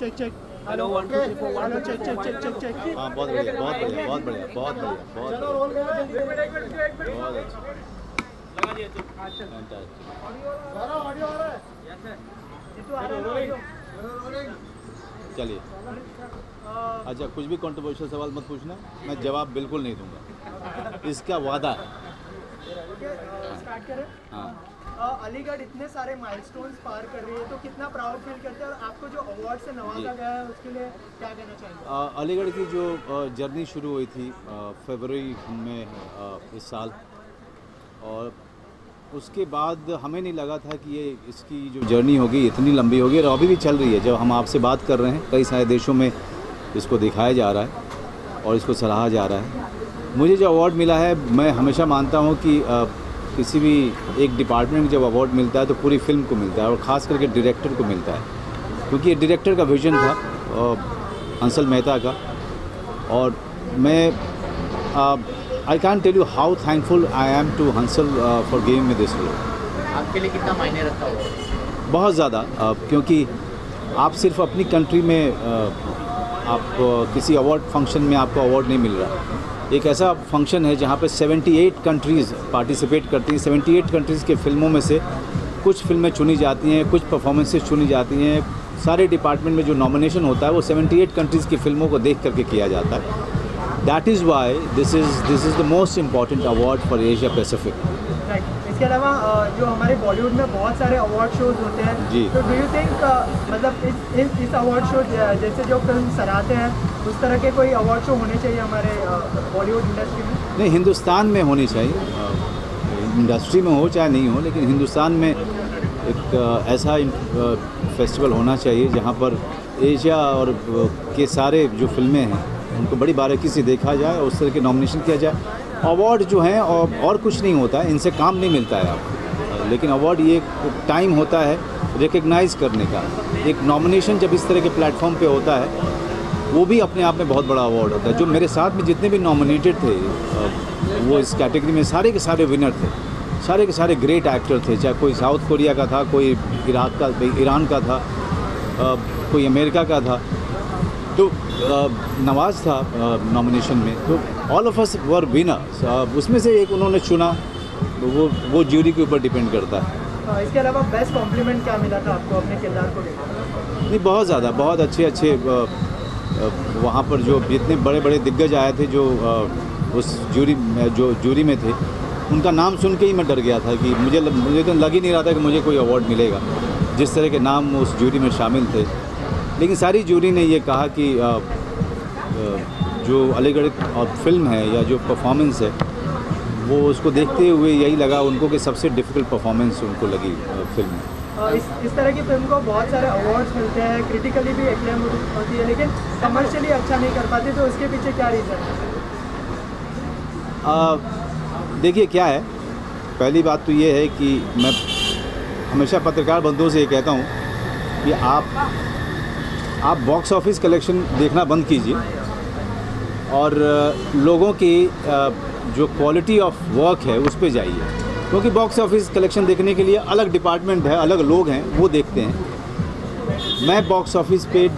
Check check. Hello one two three four hello check check check check check हाँ बहुत बढ़िया बहुत बढ़िया बहुत बढ़िया बहुत बढ़िया बहुत बढ़िया। बहुत अच्छा. चलिए। अच्छा कुछ भी कंट्रोवर्शियल सवाल मत पूछना मैं जवाब बिल्कुल नहीं दूँगा। इसका वादा है। हाँ। अ, अलीगढ़ इतने सारे माइलस्टोन्स पार कर रही है तो कितना प्राउड फील करते हैं? और आपको जो अवार्ड से नवाजा गया है उसके लिए क्या कहना चाहेंगे? अलीगढ़ की जो जर्नी शुरू हुई थी फरवरी में इस साल। और उसके बाद हमें नहीं लगा था कि ये इसकी जो जर्नी होगी इतनी लंबी होगी और अभी भी चल रही है। जब हम आपसे बात कर रहे हैं कई सारे देशों में इसको दिखाया जा रहा है और इसको सराहा जा रहा है। मुझे जो अवार्ड मिला है मैं हमेशा मानता हूँ कि किसी भी एक डिपार्टमेंट में जब अवार्ड मिलता है तो पूरी फ़िल्म को मिलता है और ख़ास करके डायरेक्टर को मिलता है। क्योंकि ये डायरेक्टर का विजन था अ, हंसल मेहता का। और मैं I can tell you how thankful I am to Hansal for giving me this role आपके लिए कितना मायने रखता होगा बहुत ज़्यादा अ, क्योंकि आप सिर्फ़ अपनी कंट्री में अ, आप अ, किसी अवार्ड फ़ंक्शन में आपको अवार्ड नहीं मिल रहा। एक ऐसा फ़ंक्शन है जहाँ पे 78 कंट्रीज़ पार्टिसिपेट करती हैं। 78 कंट्रीज़ के फ़िल्मों में से कुछ फ़िल्में चुनी जाती हैं, कुछ परफॉर्मेंसेज चुनी जाती हैं। सारे डिपार्टमेंट में जो नॉमिनेशन होता है, वो 78 कंट्रीज़ की फ़िल्मों को देख करके किया जाता है। That is why this is this is the most important award for Asia Pacific इसके अलावा जो हमारे बॉलीवुड में बहुत सारे अवार्ड शोज़ होते हैं जी। तो डू यू थिंक मतलब इस इस, इस अवार्ड शो जैसे जो फ़िल्म सराहते हैं उस तरह के कोई अवार्ड शो होने चाहिए हमारे बॉलीवुड इंडस्ट्री में नहीं हिंदुस्तान में होनी चाहिए इंडस्ट्री में हो चाहे नहीं हो लेकिन हिंदुस्तान में एक ऐसा फेस्टिवल होना चाहिए जहाँ पर एशिया और के सारे जो फ़िल्में हैं उनको बड़ी बारीकी से देखा जाए और उस तरह के नॉमिनेशन किया जाए। अवार्ड जो हैं और, और कुछ नहीं होता है इनसे काम नहीं मिलता है आपको लेकिन अवार्ड ये एक टाइम होता है रिकग्नाइज करने का। एक नॉमिनेशन जब इस तरह के प्लेटफॉर्म पे होता है वो भी अपने आप में बहुत बड़ा अवार्ड होता है। जो मेरे साथ में जितने भी नॉमिनेटेड थे वो इस कैटेगरी में सारे के सारे विनर थे। सारे के सारे ग्रेट एक्टर थे चाहे कोई साउथ कोरिया का था कोई इराक का ईरान का था कोई अमेरिका का था। तो नवाज़ था नॉमिनेशन में तो all of us were winners उसमें से एक उन्होंने चुना तो वो वो ज्यूरी के ऊपर डिपेंड करता है। इसके अलावा बेस्ट कॉम्प्लीमेंट क्या मिला था आपको अपने किरदार को लेकर? नहीं बहुत ज़्यादा बहुत अच्छे अच्छे वहाँ पर जो जितने बड़े बड़े दिग्गज आए थे जो उस जूरी जो जूरी में थे उनका नाम सुन के ही मैं डर गया था कि मुझे मुझे तो लग ही नहीं रहा था कि मुझे कोई अवार्ड मिलेगा। जिस तरह के नाम उस जूरी में शामिल थे लेकिन सारी जूरी ने ये कहा कि अ, जो अलीगढ़ और फ़िल्म है या जो परफॉर्मेंस है वो उसको देखते हुए यही लगा उनको कि सबसे डिफ़िकल्ट परफॉर्मेंस उनको लगी फ़िल्म में। इस इस तरह की फ़िल्म को बहुत सारे अवार्ड्स मिलते हैं क्रिटिकली भी एक्लेम होती है लेकिन कमर्शियली अच्छा नहीं कर पाती तो उसके पीछे क्या रीज़न है? देखिए क्या है पहली बात तो ये है कि मैं हमेशा पत्रकार बंधुओं से ये कहता हूँ कि आप आप बॉक्स ऑफ़िस कलेक्शन देखना बंद कीजिए। और लोगों की जो क्वालिटी ऑफ़ वर्क है, उस पर जाइए। क्योंकि बॉक्स ऑफ़िस कलेक्शन देखने के लिए अलग डिपार्टमेंट है, अलग लोग हैं, वो देखते हैं। मैं बॉक्स ऑफ़िस पे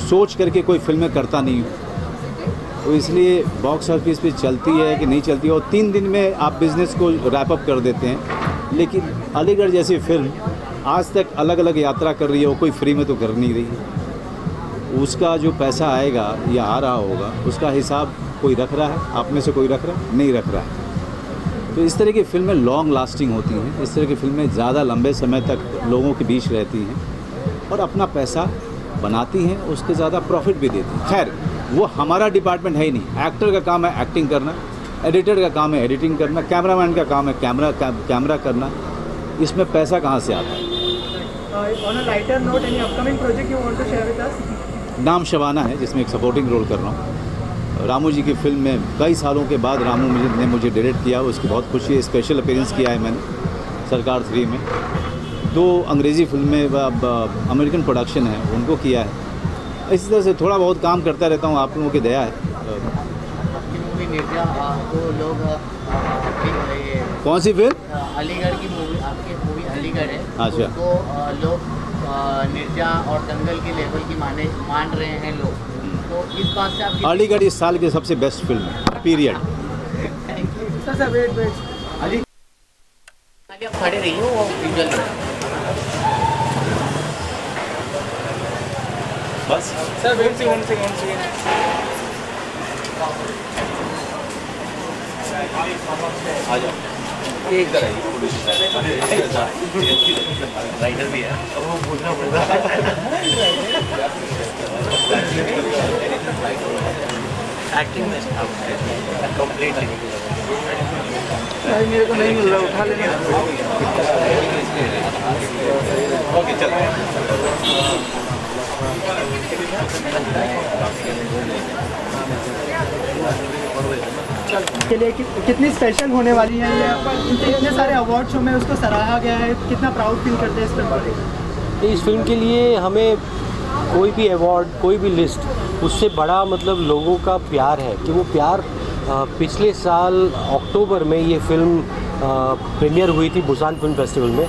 सोच करके कोई फ़िल्में करता नहीं हूँ। तो इसलिए बॉक्स ऑफ़िस पे चलती है कि नहीं चलती है, और तीन दिन में आप बिज़नेस को रैप अप कर देते हैं। लेकिन अलीगढ़ जैसी फ़िल्म आज तक अलग अलग यात्रा कर रही है, वो कोई फ्री में तो कर नहीं रही है। उसका जो पैसा आएगा या आ रहा होगा, उसका हिसाब कोई रख रहा है? आप में से कोई रख रहा है? नहीं रख रहा है। तो इस तरह की फ़िल्में लॉन्ग लास्टिंग होती हैं। इस तरह की फ़िल्में ज़्यादा लंबे समय तक लोगों के बीच रहती हैं और अपना पैसा बनाती हैं, उसके ज़्यादा प्रॉफिट भी देती हैं। खैर, वो हमारा डिपार्टमेंट है ही नहीं। एक्टर का काम है एक्टिंग करना एडिटर का काम है एडिटिंग करना कैमरामैन का काम है कैमरा कैमरा करना। इसमें पैसा कहाँ से आता है? अस नाम शबाना है जिसमें एक सपोर्टिंग रोल कर रहा हूँ। रामू जी की फ़िल्म में कई सालों के बाद रामू ने मुझे डायरेक्ट किया उसकी बहुत खुशी है। स्पेशल अपीयरेंस किया है मैंने सरकार थ्री में। दो अंग्रेज़ी फ़िल्में अब अमेरिकन प्रोडक्शन है उनको किया है। इसी तरह से थोड़ा बहुत काम करता रहता हूँ आप लोगों की दया है। तो कौन सी फ़िल्म अलीगढ़ की मूवी आपकी मूवी अलीगढ़ है। अच्छा। आ, लोग निर्जा और दंगल के लेवल की माने मान रहे हैं लोग। तो इस बात से आप अलीगढ़ इस साल की सबसे बेस्ट फ़िल्म है period sir sir wait wait आगे आप खड़े रहिए वो विजुअल बस। सर वेट से वन सेकंड वन सेकंड आ जाओ। राइडर भी है वो बोलना। पड़ेगा एक्टिंग में कंप्लीटली मेरे को नहीं मिल रहा उठा लेना ओके चलो। के लिए कि, कितनी स्पेशल होने वाली है? ये इतने सारे अवार्ड शो में उसको सराहा गया है। कितना प्राउड फील करते हैं इस फ़िल्म इस फ़िल्म के लिए हमें कोई भी अवार्ड कोई भी लिस्ट उससे बड़ा मतलब लोगों का प्यार है कि वो प्यार पिछले साल अक्टूबर में ये फ़िल्म प्रीमियर हुई थी बुसान फ़िल्म फेस्टिवल में।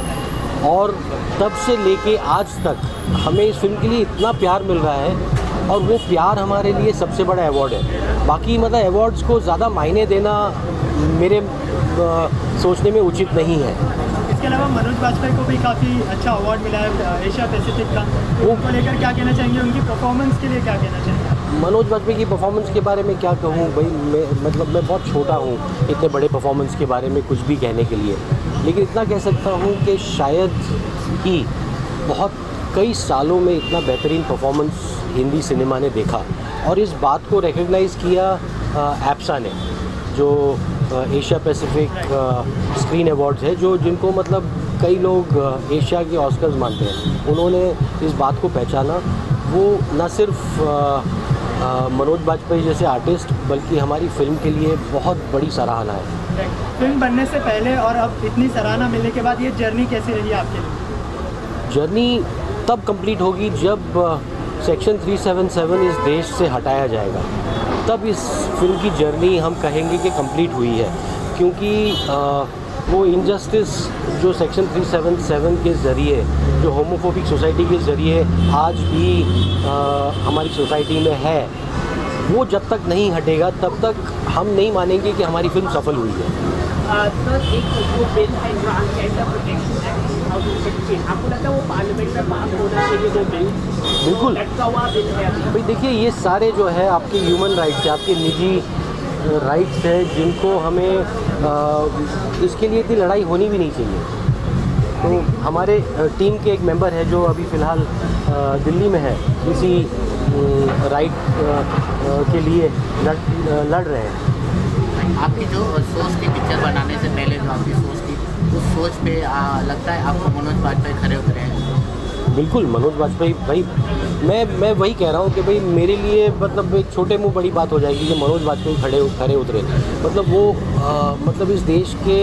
और तब से लेके आज तक हमें इस फ़िल्म के लिए इतना प्यार मिल रहा है और वो प्यार हमारे लिए सबसे बड़ा अवार्ड है। बाकी मतलब अवार्ड्स को ज़्यादा मायने देना मेरे अ, सोचने में उचित नहीं है। इसके अलावा मनोज बाजपेयी को भी काफ़ी अच्छा अवार्ड मिला है एशिया पैसिफिक का। तो उनको लेकर क्या कहना चाहेंगे? उनकी परफॉर्मेंस के लिए क्या कहना चाहेंगे? मनोज बाजपेयी की परफॉर्मेंस के बारे में क्या कहूँ? भाई मैं मतलब मैं बहुत छोटा हूँ इतने बड़े परफॉर्मेंस के बारे में कुछ भी कहने के लिए। लेकिन इतना कह सकता हूँ कि शायद ही बहुत कई सालों में इतना बेहतरीन परफॉर्मेंस हिंदी सिनेमा ने देखा। और इस बात को रिकग्नाइज़ किया एप्सा ने जो एशिया पैसिफिक स्क्रीन अवार्ड्स है जो जिनको मतलब कई लोग एशिया के ऑस्कर्स मानते हैं। उन्होंने इस बात को पहचाना। वो न सिर्फ़ मनोज बाजपेयी जैसे आर्टिस्ट बल्कि हमारी फ़िल्म के लिए बहुत बड़ी सराहना है। फ़िल्म बनने से पहले और अब इतनी सराहना मिलने के बाद ये जर्नी कैसी रही आपके लिए? जर्नी तब कंप्लीट होगी जब सेक्शन 377 इस देश से हटाया जाएगा। तब इस फ़िल्म की जर्नी हम कहेंगे कि कंप्लीट हुई है। क्योंकि अ, वो इनजस्टिस जो सेक्शन 377 के ज़रिए जो होमोफोबिक सोसाइटी के ज़रिए आज भी अ, हमारी सोसाइटी में है वो जब तक नहीं हटेगा तब तक हम नहीं मानेंगे कि हमारी फ़िल्म सफल हुई है। आपको बिल्कुल। भाई देखिए ये सारे जो है आपके ह्यूमन राइट्स है आपके निजी राइट्स हैं जिनको हमें अ, इसके लिए इतनी लड़ाई होनी भी नहीं चाहिए। तो हमारे टीम के एक मेंबर है जो अभी फ़िलहाल दिल्ली में है। इसी राइट के लिए लड़ लड़ रहे हैं। आपकी जो सोच थी पिक्चर बनाने से पहले जो आपकी सोच उस सोच पे आ, लगता है आपको मनोज वाजपेयी खड़े उतरे हैं? बिल्कुल मनोज वाजपेयी भाई मैं मैं वही कह रहा हूँ कि भाई मेरे लिए मतलब एक छोटे मुँह बड़ी बात हो जाएगी कि मनोज वाजपेयी खड़े खड़े उतरे। मतलब वो आ, मतलब इस देश के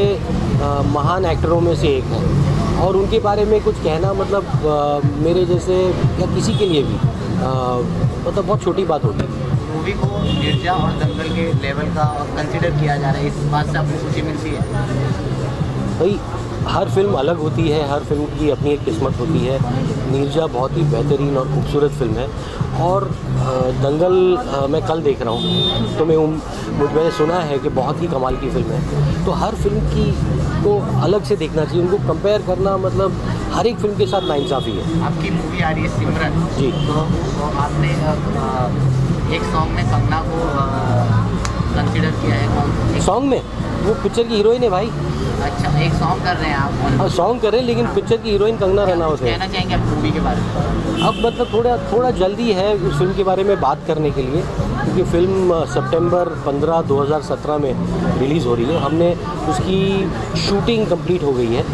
आ, महान एक्टरों में से एक हैं। और उनके बारे में कुछ कहना मतलब आ, मेरे जैसे या किसी के लिए भी आ, मतलब बहुत छोटी बात होती है। मूवी को गिरजा और दंगल के लेवल का कंसिडर किया जा रहा है इस बात से आपको खुशी मिलती है? भाई हर फ़िल्म अलग होती है हर फ़िल्म की अपनी एक किस्मत होती है। नीरजा बहुत ही बेहतरीन और खूबसूरत फ़िल्म है। और दंगल मैं कल देख रहा हूँ तो मैं मुझ मैंने सुना है कि बहुत ही कमाल की फ़िल्म है। तो हर फ़िल्म की को अलग से देखना चाहिए उनको कंपेयर करना मतलब हर एक फ़िल्म के साथ नाइंसाफ़ी है। आपकी मूवी आ रही है सिमरन। जी। तो, तो आपने एक सॉन्ग में कंगना को कंसिडर किया है? सॉन्ग में? वो पिक्चर की हीरोइन है भाई। अच्छा एक सॉन्ग कर रहे हैं आप। हाँ सॉन्ग कर रहे हैं लेकिन पिक्चर की हीरोइन कंगना रनावत है। कहना चाहेंगे आप मूवी के बारे में? अब मतलब थोड़ा थोड़ा जल्दी है उस फ़िल्म के बारे में बात करने के लिए क्योंकि फ़िल्म सितंबर 15 2017 में रिलीज़ हो रही है। हमने उसकी शूटिंग कंप्लीट हो गई है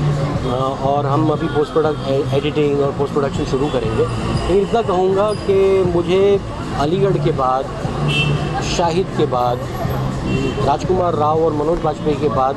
और हम अभी पोस्ट प्रोडक्ट एडिटिंग और पोस्ट प्रोडक्शन शुरू करेंगे। लेकिन इतना कहूँगा कि मुझे अलीगढ़ के बाद शाहिद के बाद राजकुमार राव और मनोज वाजपेयी के बाद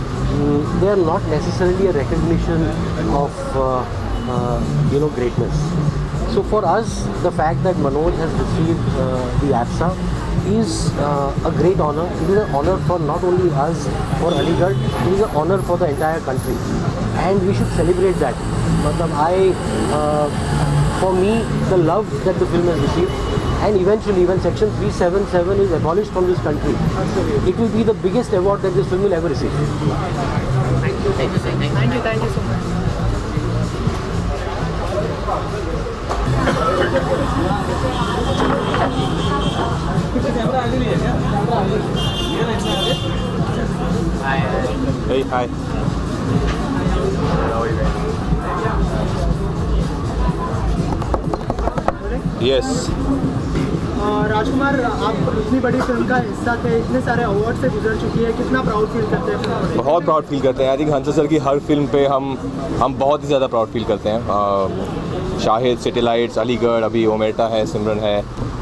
Mm, they are not necessarily a recognition of uh, uh, you know greatness. So for us, the fact that Manoj has received uh, the APSA is a great honor. It is an honor for not only us, for Aligarh, it is an honor for the entire country. And we should celebrate that. I, for me, the love that the film has received, and eventually when section 377 is abolished from this country, Absolutely. it will be the biggest award that this film will ever receive. Thank you, thank you, thank you, thank you, thank you so much. Hey, hi. Yes. राजकुमार आप इतनी बड़ी film का हिस्सा थे इतने सारे award से गुजर चुकी है कितना प्राउड फील करते हैं बहुत प्राउड फील करते हैं। आई थिंक हंसा सर की हर फ़िल्म पे हम हम बहुत ही ज़्यादा प्राउड फील करते हैं। शाहिद सेटेलाइट्स अलीगढ़ अभी ओमेटा है सिमरन है।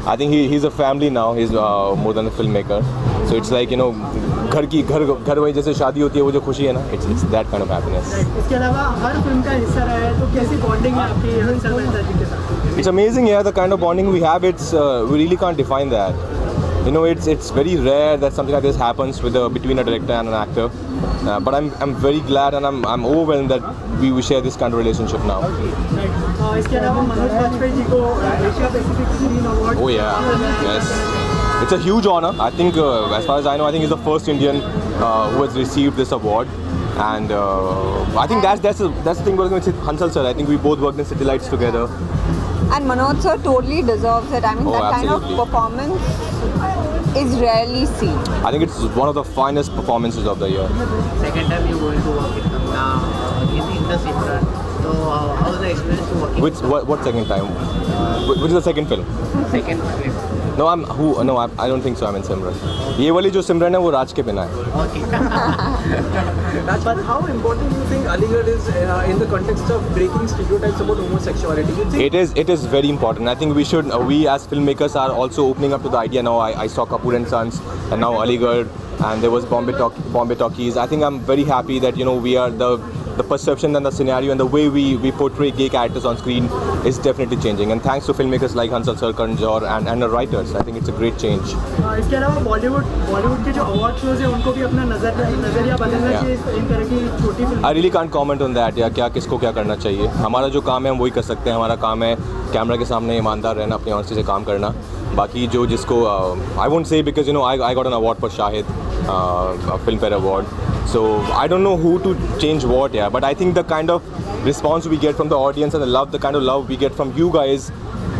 I think he is a family now he is more than a film maker so it's like you know घर की घर घर वही जैसे शादी होती है वो जो खुशी है ना it's it's that kind of happiness इसके अलावा हर फ़िल्म का हिस्सा रहा है तो कैसी बॉन्डिंग है आपकी मेहता के साथ? it's amazing yeah the kind of bonding we have. It's uh, we really can't define that. You know it's it's very rare that something like this happens with a, between a director and an actor. Uh, but I'm, I'm very glad and I'm, I'm overwhelmed that we, we share this kind of relationship now. Oh yeah. Yes. It's a huge honor. I think, uh, as far as I know, I think he's the first Indian uh, who has received this award. And uh, I think that's that's the, that's the thing working with Hansal sir. I think we both worked in City Lights together. And Manoj sir totally deserves it. I mean, Oh, that kind of performance is rarely seen. I think it's one of the finest performances of the year. Second time you're going to work with them now uh, in, in the Simran. So uh, how was the experience working? Which what, what second time? Wh- Which is the second film? second film? No, I'm who? No, I, I don't think so. I'm in Simran. ये वाली जो सिमरन है वो राज के बिना है. Okay. Raj, but how important do you think Aligarh is uh, in the context of breaking stereotypes about homosexuality? Do you think It is it is very important. I think we should uh, we as filmmakers are also opening up to the idea now. I, I saw Kapoor and Sons and now Aligarh and there was Bombay Talk, Bombay Talkies. I think I'm very happy that you know we are the the perception and the scenario and the way we, we portray gay characters on screen is definitely changing. And thanks to filmmakers like Hansal Sir, Karan Johar and, and the writers, I think it's a great change. अ, इसके अलावा बॉलीवुड बॉलीवुड के जो award shows है उनको भी अपना नज़र नज़रिया बदलना Yeah. चाहिए इस- इन तरह की छोटी film I really can't comment on that या क्या किसको क्या करना चाहिए हमारा जो काम है हम वही कर सकते हैं हमारा काम है कैमरा के सामने ईमानदार रहना अपनी ऑनेस्टी से काम करना बाकी जो जिसको I won't say because you know I I got an award for Shahid Filmfare award So I don't know who to change what, yeah. But I think the kind of response we get from the audience and the love, the kind of love we get from you guys,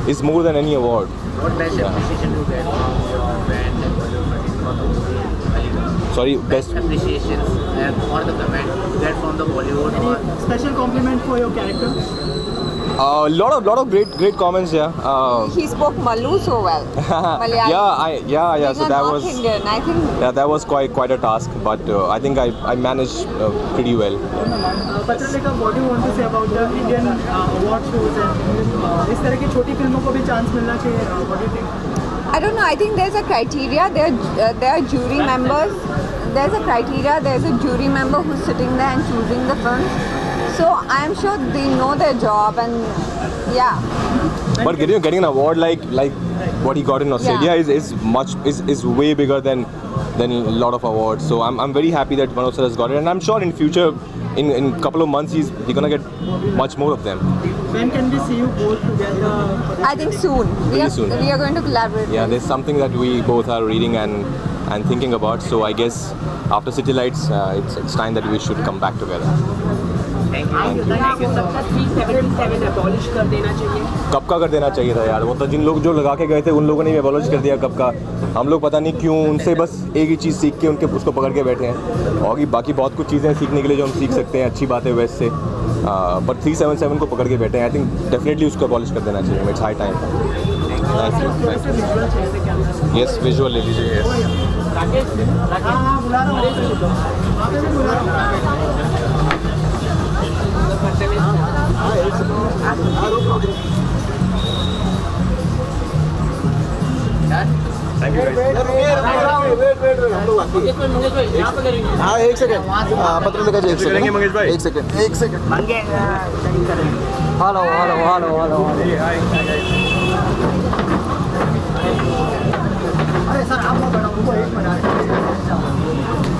is more than any award. What best yeah. appreciation you get from your band Bollywood? Sorry, best, best appreciations uh, for the comment you get from the Bollywood. Any special compliment for your character? Your character lot of lot of great great comments yeah uh, He spoke Malu so well. Malayalam. yeah I yeah yeah Being so a that North was Indian, I think Yeah, that was quite quite a task, but uh, I think I, I managed uh, pretty well. Patralekha what you want to say about the Indian award shows and इस तरह की छोटी फिल्मों को भी chance मिलना चाहिए what do think I don't know. I think there's a criteria. There, uh, there are jury members. There's a criteria. There's a jury member who's sitting there and choosing the films. So I'm sure they know their job and yeah. But getting, getting an award like like what he got in Australia yeah. is, is much is, is way bigger than than a lot of awards. So I'm, I'm very happy that Manoj sir has got it, and I'm sure in future, in in couple of months, he's he's gonna get much more of them. When can we see you both together? I think soon. Really we are, soon. We are going to collaborate. Yeah, there's something that we both are reading and and thinking about. So I guess after City Lights, uh, it's it's time that we should come back together. Thank you. Thank you. आपको लगता 377 abolish कर देना चाहिए कब का कर देना चाहिए था यार? वो तो जिन लोग जो लगा के गए थे उन लोगों ने भी अबॉलिश कर दिया कब का। हम लोग पता नहीं क्यों उनसे बस एक ही चीज़ सीख के उनके उसको पकड़ के बैठे हैं। और भी बाकी बहुत कुछ चीज़ें सीखने के लिए जो हम सीख सकते हैं अच्छी बात है वैसे। से बट थ्री सेवन सेवन को पकड़ के बैठे हैं। आई थिंक डेफिनेटली उसको अबॉलिश कर देना चाहिए। It's high time yes visual ले लीजिए यस पे करेंगे हाँ एक सेकंड हाँ पत्रलेखा जी एक सेकंड मंगेश भाई एक सेकंड एक second hello hello hello hello अरे सर आप उनको एक मिनट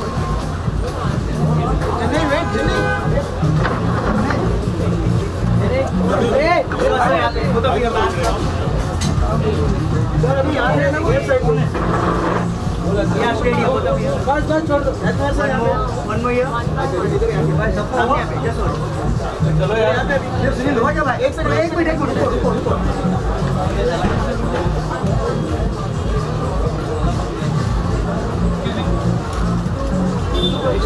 सेकंड एक मिनट एक मिनट रुको रुको रुको। एक सिंगल सिंगल हाथ मार हाथ मार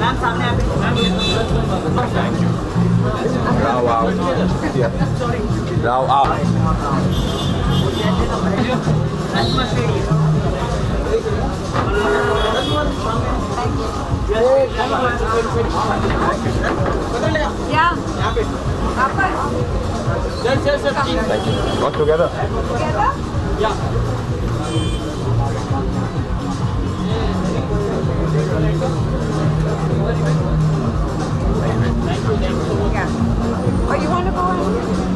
मैम सामने आ Rao out. Yeah. Thank you. Together. Together? Yeah. You want to go in?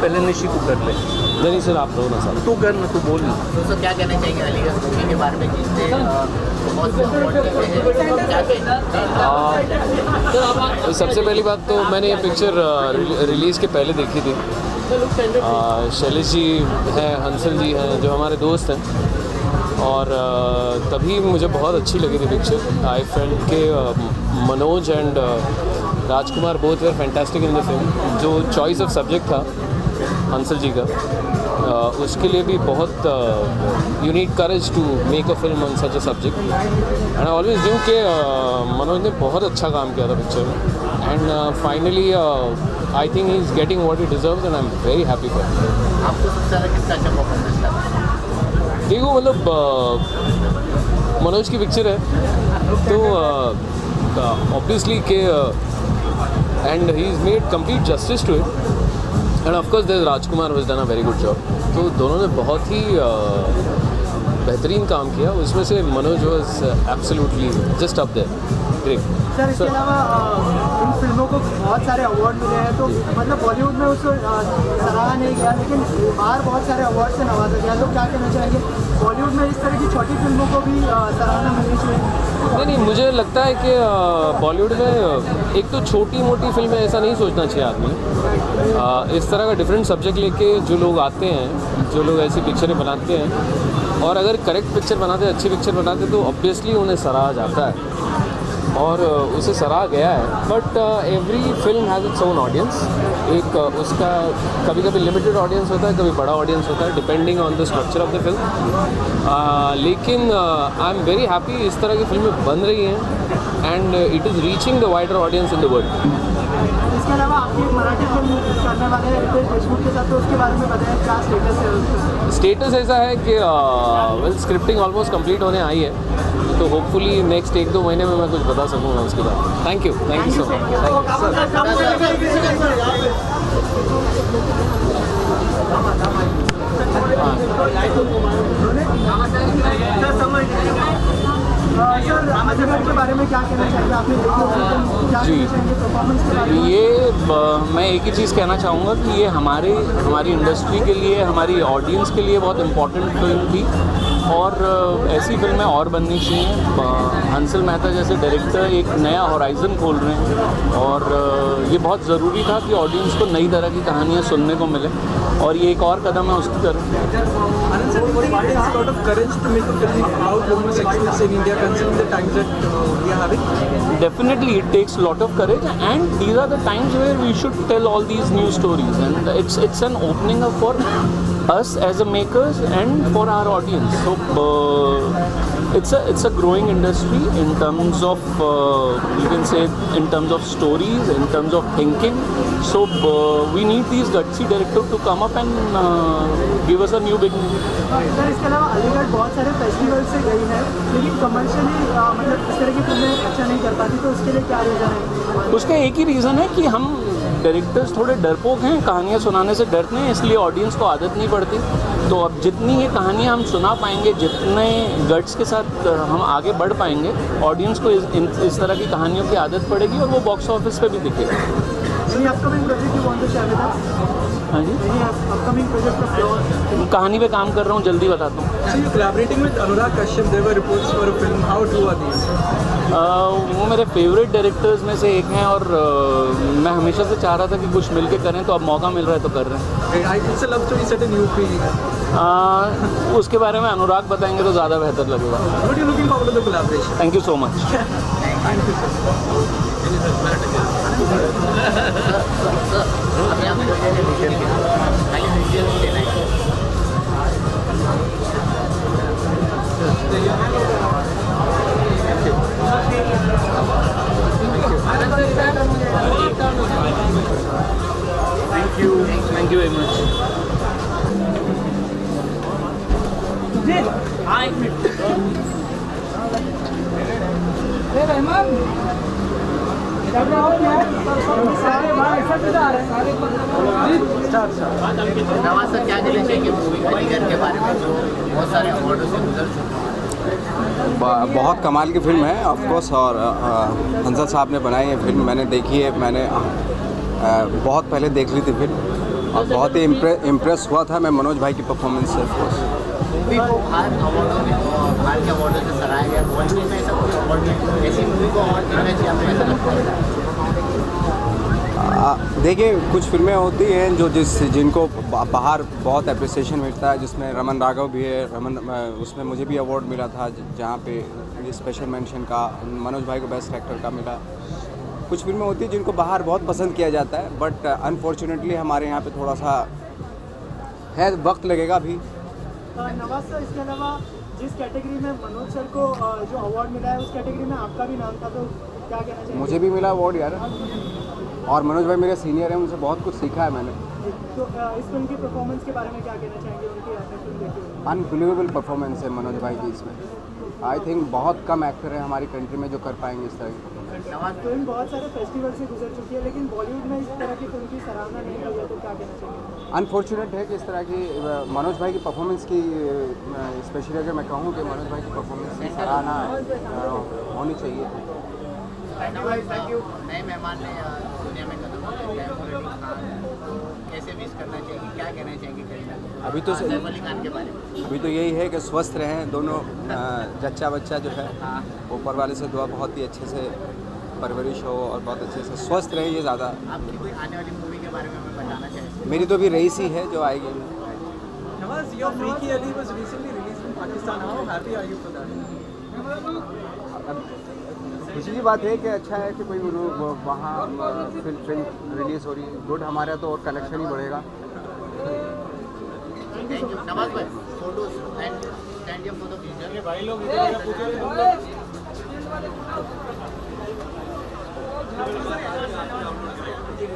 पहले निशी को कर ले। नहीं सर आप दो ना सर तू कर ना तू बोल। ना दोस्तों क्या कहना चाहेंगे अलीगढ़ के बारे में? हैं। तो सबसे पहली बात तो मैंने ये पिक्चर रिलीज़ के पहले देखी थी। शैलेश जी हैं हंसल जी हैं जो हमारे दोस्त हैं। और तभी मुझे बहुत अच्छी लगी थी पिक्चर आई फ्रेंड के Manoj and Rajkumar both were fantastic in the film जो चॉइस ऑफ़ सब्जेक्ट था हंसल जी का आ, उसके लिए भी बहुत you need courage to make a film on such a subject and I always due कि uh, मनोज ने बहुत अच्छा काम किया था पिक्चर में. And finally I think he is getting what he deserve and I am very happy for आपको सबसे ज़्यादा किसका अच्छा परफॉर्मेंस लगा देखो मतलब uh, मनोज की पिक्चर है। तो ऑब्वियसली के and he is made complete justice to it and of course there Rajkumar was done a very good job तो दोनों ने बहुत ही बेहतरीन काम किया। उसमें से Manoj was absolutely just up there great sir, इसके अलावा इन फ़िल्मों को बहुत सारे अवार्ड मिले हैं तो मतलब बॉलीवुड में उसको सराहा नहीं गया लेकिन बाहर बहुत सारे अवार्ड से नवाजा गया। लोग क्या कहना चाहेंगे? बॉलीवुड में इस तरह की छोटी फ़िल्मों को भी सराहना मिलनी चाहिए? नहीं नहीं, मुझे लगता है कि बॉलीवुड में, एक तो छोटी मोटी फ़िल्में ऐसा नहीं सोचना चाहिए आदमी। इस तरह का डिफरेंट सब्जेक्ट लेके जो लोग आते हैं, जो लोग ऐसी पिक्चरें बनाते हैं, और अगर करेक्ट पिक्चर बनाते अच्छी पिक्चर बनाते तो ऑब्वियसली उन्हें सराहा जाता है। और उसे सराहा गया है। But every film has its own audience एक उसका कभी कभी लिमिटेड ऑडियंस होता है, कभी बड़ा ऑडियंस होता है depending on the structure of the film लेकिन आई एम वेरी हैप्पी इस तरह की फ़िल्में बन रही हैं and it is reaching the wider audience in the world इसके अलावा आपकी मराठी फ़िल्म करने वाले रितेश देशमुख के साथ तो उसके बारे में बताएँ क्या स्टेटस है स्टेटस ऐसा है कि वेल स्क्रिप्टिंग ऑलमोस्ट कंप्लीट होने आई है। तो होपफुली नेक्स्ट एक दो महीने में मैं कुछ बता सकूँगा उसके बाद thank you thank you so much sir Ajmer के बारे में क्या कहना चाहिए आपने देखी होगी फ़िल्म, क्या जी। कहना चाहेंगे? परफॉर्मेंस के बारे में? ये मैं एक ही चीज़ कहना चाहूँगा कि ये हमारे हमारी इंडस्ट्री के लिए हमारी ऑडियंस के लिए बहुत इम्पोर्टेंट फ़िल्म थी। और ऐसी फ़िल्में और बननी चाहिए। हंसल मेहता जैसे डायरेक्टर एक नया हॉराइजन खोल रहे हैं। और ये बहुत ज़रूरी था कि ऑडियंस को नई तरह की कहानियाँ सुनने को मिले। और ये एक और कदम है उसकी तरफ़ Considering the times that uh, we are having? definitely it takes a lot of courage and these are the times where we should tell all these new stories and it's it's an opening up for us as a makers and for our audience so uh, it's a it's a growing industry in terms of uh, you can say in terms of stories in terms of thinking so uh, we need these gutsy directors to come up and uh, give us a new beginning sir इसके अलावा अलीगढ़ बहुत सारे festival से गई है लेकिन commercially मतलब इस तरह की फ़िल्में अच्छा नहीं कर पाती तो उसके लिए क्या रीज़न है उसका एक ही रीज़न है कि हम डायरेक्टर्स थोड़े डरपोक हैं कहानियाँ सुनाने से डरते हैं इसलिए ऑडियंस को आदत नहीं पड़ती। तो अब जितनी ये कहानियाँ हम सुना पाएँगे जितने गट्स के साथ हम आगे बढ़ पाएँगे ऑडियंस को इस, इस तरह की कहानियों की आदत पड़ेगी और वो बॉक्स ऑफ़िस पर भी दिखेगा। हाँ कहानी पे काम कर रहा हूँ जल्दी बताता हूँ। वो मेरे फेवरेट डायरेक्टर्स में से एक हैं और अ, मैं हमेशा से चाह रहा था कि कुछ मिल के करें तो अब मौका मिल रहा है तो कर रहे हैं. अ, उसके बारे में अनुराग बताएँगे तो ज़्यादा बेहतर लगेगा? Thank you so much Thank you. Thank you very much. Hi. Hey, Rahman. क्या कहना चाहेंगे मूवी के बारे में जो बहुत सारे अवार्डों से गुजर चुका बहुत कमाल की फ़िल्म है ऑफ़ कोर्स और हंसल साहब ने बनाई है फ़िल्म, मैंने देखी है, मैंने बहुत पहले देख ली थी फ़िल्म, और बहुत ही इम्प्रेस हुआ था मैं मनोज भाई की परफॉर्मेंस से ऑफ़ कोर्स मूवी को बाहर अवार्डों में बाहर के अवार्डों से सराहा गया। बॉलीवुड में ऐसा कोई अवार्ड नहीं ऐसी मूवी को अवार्ड देना चाहिए आपको ऐसा लगता है? देखिए, कुछ फ़िल्में होती हैं जो जिस, जिनको बाहर बहुत अप्रिसिएशन मिलता है, जिसमें रमन राघव भी है, रमन उसमें मुझे भी अवार्ड मिला था जहाँ पे स्पेशल मेंशन का, मनोज भाई को बेस्ट एक्टर का मिला। कुछ फ़िल्में होती हैं जिनको बाहर बहुत पसंद किया जाता है बट अनफॉर्चुनेटली हमारे यहाँ पे थोड़ा सा, है, वक्त लगेगा अभी। नवाज़ सर इसके अलावा जिस कैटेगरी में मनोज सर को जो अवार्ड मिला है उस कैटेगरी में आपका भी नाम था तो क्या कहना चाहिए मुझे भी मिला अवार्ड यार। और मनोज भाई मेरे सीनियर हैं उनसे बहुत कुछ सीखा है मैंने। तो इस फ़िल्म की परफॉर्मेंस के बारे में क्या कहना चाहेंगे उनकी अनबिलीवेबल परफॉर्मेंस है मनोज भाई की इसमें। आई थिंक बहुत कम एक्टर हैं हमारी कंट्री में जो कर पाएँगे इस तरह की। फ़िल्म बहुत सारे फेस्टिवल से गुजर चुकी है लेकिन बॉलीवुड में इस तरह की फ़िल्म की सराहना नहीं हुई है तो क्या कहना चाहिए अनफॉर्चुनेट है कि इस तरह की मनोज भाई की परफॉर्मेंस की स्पेशली अगर मैं कहूँ कि मनोज भाई की परफॉर्मेंस की सराहना होनी चाहिए थैंक यू नए मेहमान ने दुनिया में कदम रखा है मुरली खान तो कैसे विश करना चाहिए क्या कहना चाहेंगे अभी तो में। अभी तो यही है कि स्वस्थ रहें दोनों जच्चा बच्चा जो है ऊपर वाले से दुआ बहुत ही अच्छे से परवरिश हो और बहुत अच्छे से स्वस्थ रहे ये ज़्यादा। आपकी कोई आने वाली मूवी के बारे में मेरी तो अभी रईस ही है जो आएगी Nawaz, your Freaky Ali was recently released in Pakistan. How happy are you for that? खुशी की बात है कि अच्छा है कि कोई वहाँ फ़िल्म फ़िल्म रिलीज़ हो रही है गुड हमारा तो और कलेक्शन ही बढ़ेगा थैंक यू नवाज़ भाई photos and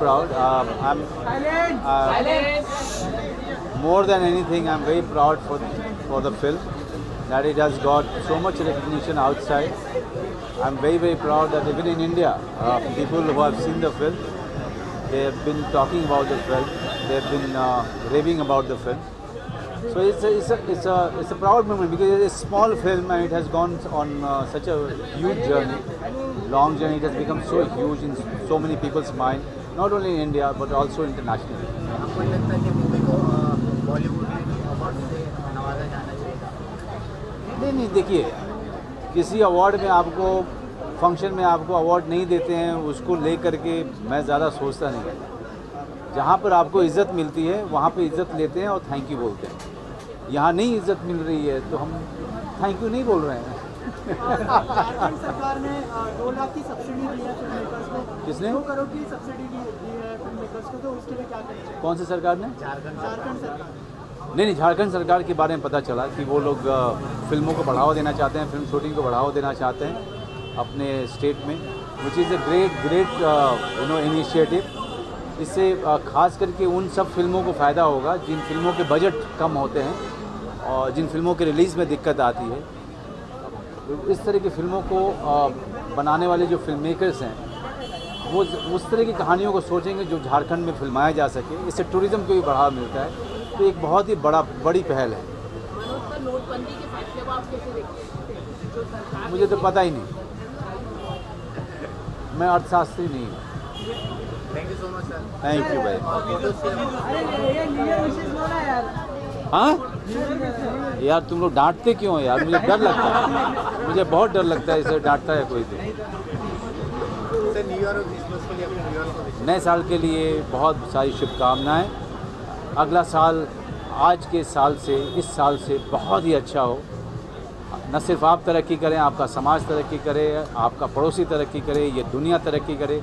proud. Um, I'm uh, more than anything, I'm very proud for for the film that it has got so much recognition outside. I'm very, very proud that even in India, uh, people who have seen the film, they have been talking about the film. They have been uh, raving about the film. So it's a, it's a it's a it's a proud moment because it's a small film and it has gone on uh, such a huge journey, long journey. It has become so huge in so many people's mind, not only in India but also internationally. आपको नहीं लगता कि movie को Bollywood award से नवाजा जाना चाहिए नहीं नहीं देखिए किसी अवार्ड में आपको फ़ंक्शन में आपको अवार्ड नहीं देते हैं उसको ले करके मैं ज़्यादा सोचता नहीं जहाँ पर आपको इज़्ज़त मिलती है वहाँ पे इज़्ज़त लेते हैं और थैंक यू बोलते हैं। यहाँ नहीं इज़्ज़त मिल रही है तो हम थैंक यू नहीं बोल रहे हैं। सरकार ने दो लाख की सब्सिडी दी किसने? दो करोड़ की सब्सिडी दी है फ़िल्म मेकर्स को तो उसके लिए क्या चाहिए कौन सी सरकार ने? झारखंड सरकार। नहीं नहीं झारखंड सरकार के बारे में पता चला कि वो लोग फ़िल्मों को बढ़ावा देना चाहते हैं फ़िल्म शूटिंग को बढ़ावा देना चाहते हैं अपने स्टेट में which is a great great you know initiative इससे खास करके उन सब फ़िल्मों को फ़ायदा होगा जिन फ़िल्मों के बजट कम होते हैं और जिन फ़िल्मों के रिलीज़ में दिक्कत आती है। इस तरह की फ़िल्मों को बनाने वाले जो फ़िल्म मेकर्स हैं वो उस तरह की कहानियों को सोचेंगे जो झारखंड में फिल्माया जा सके। इससे टूरिज़्म को भी बढ़ावा मिलता है। तो एक बहुत ही बड़ा बड़ी पहल है। मुझे तो पता ही नहीं। मैं अर्थशास्त्री नहीं हूँ। Thank you so much sir thank you भाई हाँ? यार तुम लोग डांटते क्यों हो यार? मुझे डर लगता है। मुझे बहुत डर लगता है इसे डांटता है कोई तो। नए साल के लिए बहुत सारी शुभकामनाएँ। अगला साल, आज के साल से, इस साल से बहुत ही अच्छा हो। न सिर्फ़ आप तरक्की करें, आपका समाज तरक्की करे, आपका पड़ोसी तरक्की करे, ये दुनिया तरक्की करे।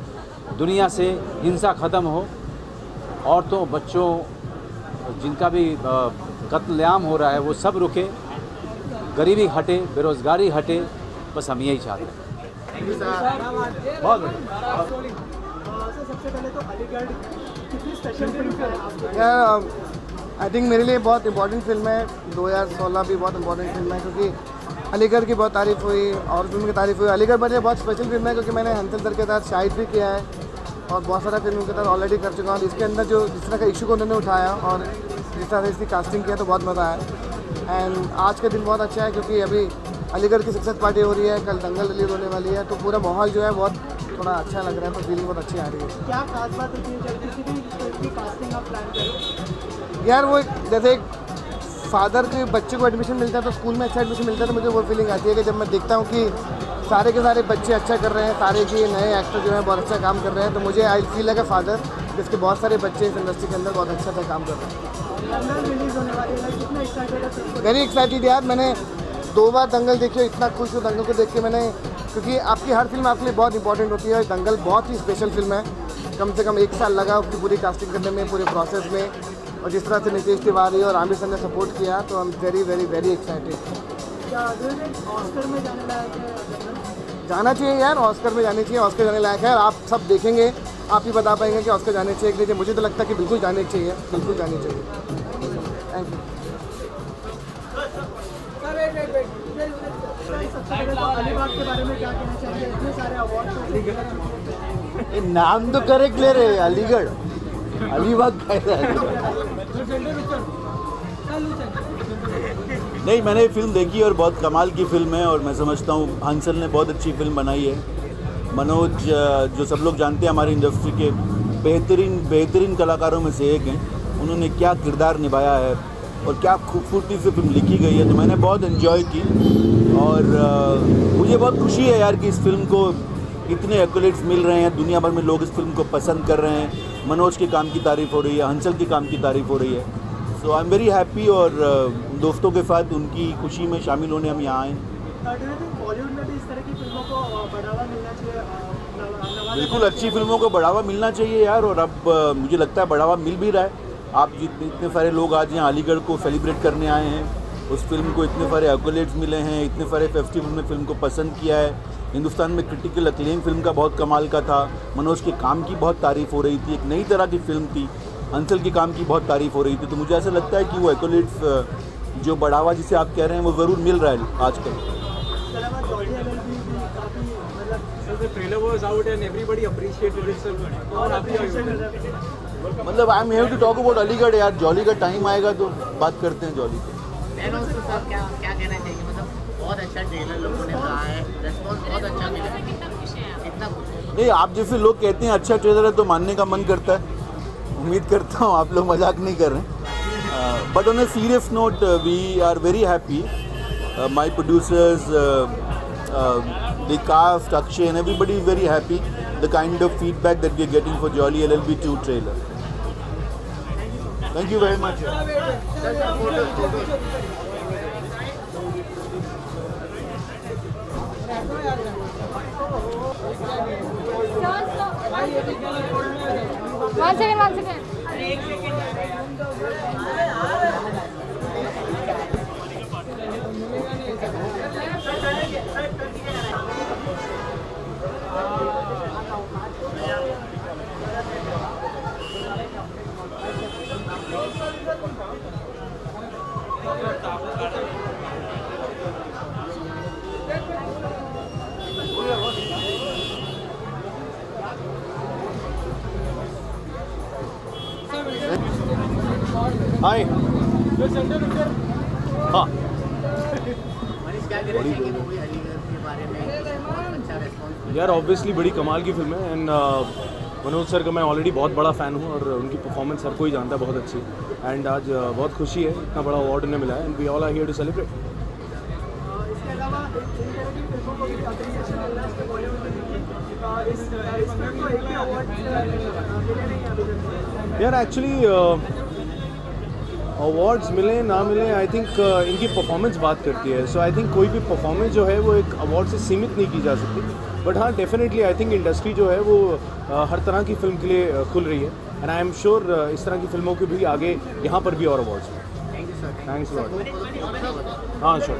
दुनिया से हिंसा ख़त्म हो, औरतों, बच्चों, जिनका भी कत्लेआम हो रहा है, वो सब रुके। गरीबी हटे, बेरोज़गारी हटे, बस हम यही चाहते हैं। आई थिंक मेरे लिए बहुत इंपॉर्टेंट फ़िल्म है। 2016 भी बहुत इंपॉर्टेंट फ़िल्म है, क्योंकि अलीगढ़ की बहुत तारीफ़ हुई, और फ़िल्म की तारीफ़ हुई। अलीगढ़ मेरे बहुत स्पेशल फ़िल्म है, क्योंकि मैंने हंसल सर के साथ शायद भी किया है, और बहुत सारा फ़िल्म के साथ ऑलरेडी कर चुका हूँ। इसके अंदर जो, जिस तरह का इशू को उन्होंने उठाया, और जिस तरह से इसकी कास्टिंग किया तो बहुत मज़ा आया। एंड आज का दिन बहुत अच्छा है, क्योंकि अभी अलीगढ़ की सक्सेस पार्टी हो रही है कल दंगल रिलीज़ होने वाली है तो पूरा माहौल जो है बहुत थोड़ा अच्छा लग रहा है तो फीलिंग बहुत अच्छी आ रही है। क्या खास बात है यार वो जैसे एक फादर के बच्चे को एडमिशन मिलता है तो स्कूल में अच्छा एडमिशन मिलता है तो मुझे वो फीलिंग आती है कि जब मैं देखता हूँ कि सारे के सारे बच्चे अच्छा कर रहे हैं सारे के नए एक्टर जो हैं बहुत अच्छा काम कर रहे हैं तो मुझे आई फील अ फादर जिसके बहुत सारे बच्चे इस इंडस्ट्री के अंदर बहुत अच्छा अच्छा काम कर रहे हैं। है है? वेरी एक्साइटेड यार मैंने दो बार दंगल देखिए इतना खुश हूँ दंगल को देख के मैंने क्योंकि आपकी हर फ़िल्म आपके लिए बहुत इंपॉर्टेंट होती है। दंगल बहुत ही स्पेशल फ़िल्म है। कम से कम एक साल लगा उसकी पूरी कास्टिंग करने में पूरे प्रोसेस में। और जिस तरह से नीतीश तिवारी और आमिर सर ने सपोर्ट किया तो I am very very very excited क्या ऑस्कर में जाने है चाहिए यार ऑस्कर में जानी चाहिए ऑस्कर जाने लायक है। और आप सब देखेंगे आप ही बता पाएँगे कि ऑस्कर जाने चाहिए कि मुझे तो लगता है कि बिल्कुल जाने चाहिए बिल्कुल जानी चाहिए। थैंक यू के बारे में क्या कहना इतने सारे अवार्ड नाम तो करेक्ट ले रहे अलीगढ़ अलीबाग नहीं, मैंने ये फ़िल्म देखी और बहुत कमाल की फ़िल्म है और मैं समझता हूँ हंसल ने बहुत अच्छी फ़िल्म बनाई है। मनोज जो सब लोग जानते हैं हमारी इंडस्ट्री के बेहतरीन बेहतरीन कलाकारों में से एक हैं। उन्होंने क्या किरदार निभाया है और क्या खूबसूरती से फ़िल्म लिखी गई है तो मैंने बहुत इन्जॉय की। और मुझे बहुत खुशी है यार कि इस फ़िल्म को इतने एक्लेट्स मिल रहे हैं दुनिया भर में लोग इस फ़िल्म को पसंद कर रहे हैं। मनोज के काम की तारीफ़ हो रही है हंसल के काम की तारीफ़ हो रही है। So I am very happy और दोस्तों के साथ उनकी खुशी में शामिल होने हम यहाँ आए। बॉलीवुड में भी इस तरह की फ़िल्मों को बढ़ावा मिलना चाहिए नवा- नवाजा बिल्कुल अच्छी फ़िल्मों को बढ़ावा मिलना चाहिए यार और अब मुझे लगता है बढ़ावा मिल भी रहा है। आप जितने इतने सारे लोग आज यहाँ अलीगढ़ को सेलिब्रेट करने आए हैं। उस फ़िल्म को इतने सारे एक्लेट्स मिले हैं, इतने सारे फेस्टिवल में फ़िल्म को पसंद किया है। हिंदुस्तान में क्रिटिकल अक्लेम फ़िल्म का बहुत कमाल का था। मनोज के काम की बहुत तारीफ़ हो रही थी, एक नई तरह की फ़िल्म थी। अंसल के काम की बहुत तारीफ़ हो रही थी। तो मुझे ऐसा लगता है कि वो एक्लेट्स जो बढ़ावा जिसे आप कह रहे हैं, वो ज़रूर मिल रहा है आजकल। मतलब I am have to talk about Aligarh यार। जॉली का टाइम आएगा तो बात करते हैं जॉली पे। मैंने उसको सर क्या क्या कहना चाहिए? मतलब बहुत अच्छा ट्रेलर लोगों ने कहा है। रेस्पॉन्स बहुत अच्छा मिला। कितना खुश है। नहीं आप जैसे लोग कहते हैं अच्छा ट्रेलर है तो मानने का मन करता है। उम्मीद करता हूँ आप लोग मज़ाक नहीं कर रहे but on a serious note we are very happy my producers the cast Akshay and everybody is very happy. The kind of feedback that we are getting for Jolly LLB 2 trailer. Thank you very much One second, one second. अच्छा response यार obviously बड़ी कमाल की film है and Manoj sir का मैं already बहुत बड़ा फ़ैन हूँ और उनकी परफॉर्मेंस हर कोई जानता है बहुत अच्छी। एंड आज uh, बहुत खुशी है इतना बड़ा अवार्ड उन्हें मिला है and we all are here to celebrate है हैं यार एक्चुअली अवार्ड्स मिले ना मिले आई थिंक इनकी परफॉर्मेंस बात करती है। सो आई थिंक कोई भी परफॉर्मेंस जो है वो एक अवार्ड से सीमित नहीं की जा सकती। बट हाँ डेफिनेटली आई थिंक इंडस्ट्री जो है वो uh, हर तरह की फ़िल्म के लिए uh, खुल रही है। एंड आई एम श्योर इस तरह की फ़िल्मों के भी आगे यहाँ पर भी और awards thank you sir thanks हाँ श्योर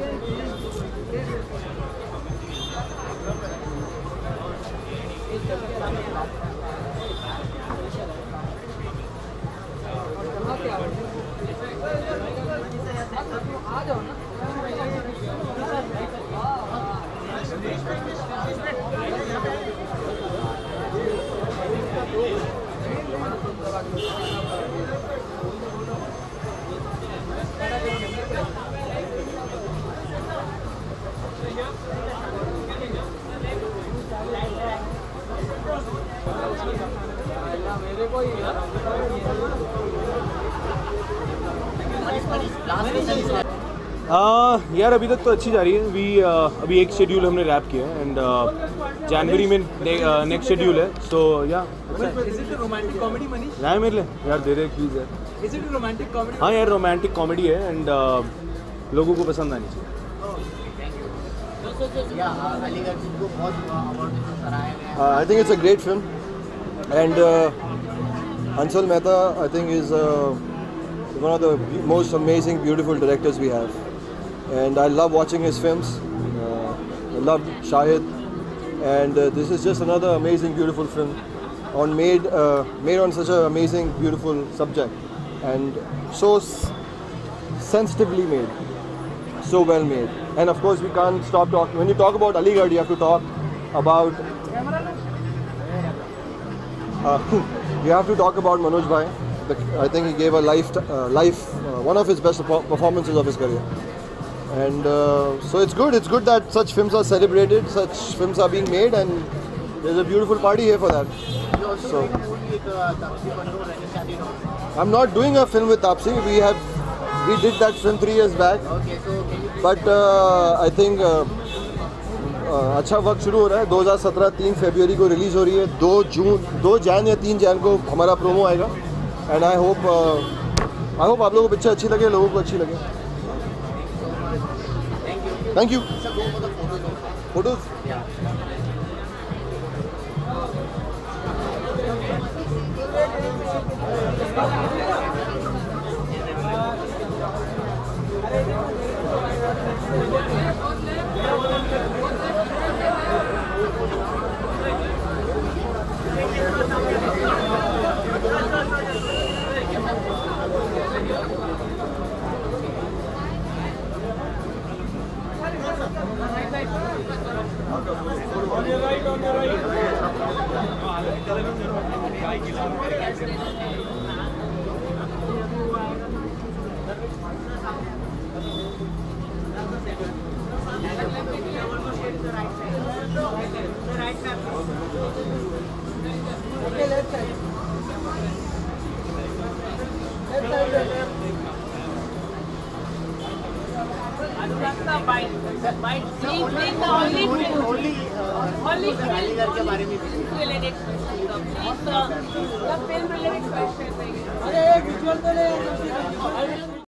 यार अभी तक तो अच्छी जा रही है। अभी uh, अभी एक शेड्यूल हमने रैप किया है एंड जनवरी uh, में नेक्स्ट शेड्यूल uh, है। सो या रोमांटिक कॉमेडी यार दे दे प्लीज़ यार। इज़ हाँ, यार रोमांटिक कॉमेडी है एंड लोगों को पसंद आनी चाहिए। I think it's a great film and Anshul Mehta I think is one of the most amazing beautiful directors we have And I love watching his films. Uh, I love Shahid, and uh, this is just another amazing, beautiful film, on made uh, made on such an amazing, beautiful subject, and so sensitively made, so well made. And of course, we can't stop talking. When you talk about Aligarh, you have to talk about. Uh, you have to talk about Manoj Bhai. I think he gave a life, uh, life uh, one of his best perfor- performances of his career. And uh, so it's good. It's good that such films are celebrated, such films are being made, and there's a beautiful party here for that. So I'm not doing a film with Tapsi. We have we did that film three years back. But uh, I think uh, uh, अच्छा वक्त शुरू हो रहा है 2017 तीन फरवरी को release हो रही है दो जून दो जैन या तीन जैन को हमारा प्रोमो आएगा and I hope I hope आप लोगों को पिक्चर अच्छी लगे लोगों को अच्छी लगे Thank you. Photos. Photos? Yeah.